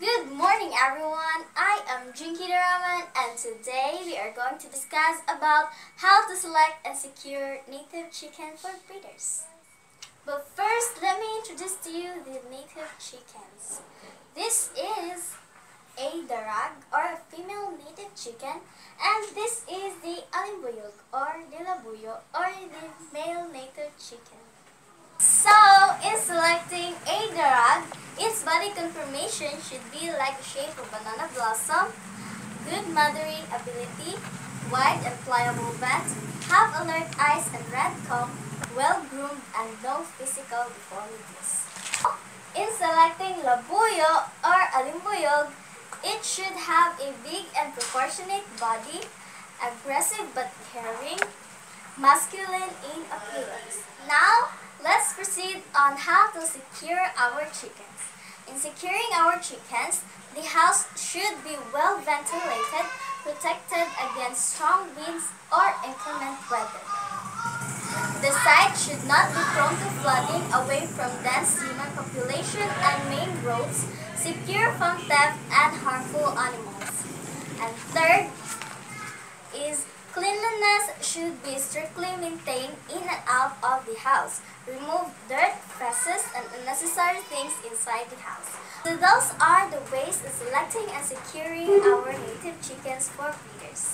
Good morning everyone, I am Jinky Daraman and today we are going to discuss about how to select and secure native chicken for breeders. But first, let me introduce to you the native chickens. This is a darag or a female native chicken and this is the alimbuyog or dilabuyo or the male native chicken. So, in selecting body conformation should be like the shape of banana blossom, good mothering ability, wide and pliable vent, have alert eyes and red comb, well groomed and no physical deformities. In selecting labuyo or alimbuyog, it should have a big and proportionate body, aggressive but caring, masculine in appearance. Now, let's proceed on how to secure our chickens. In securing our chickens, the house should be well ventilated, protected against strong winds or inclement weather. The site should not be prone to flooding away from dense human population and main roads, secure from theft and harmful animals. And third is Cleanliness should be strictly maintained in and out of the house. Remove dirt, feces, and unnecessary things inside the house. So those are the ways of selecting and securing our native chickens for breeders.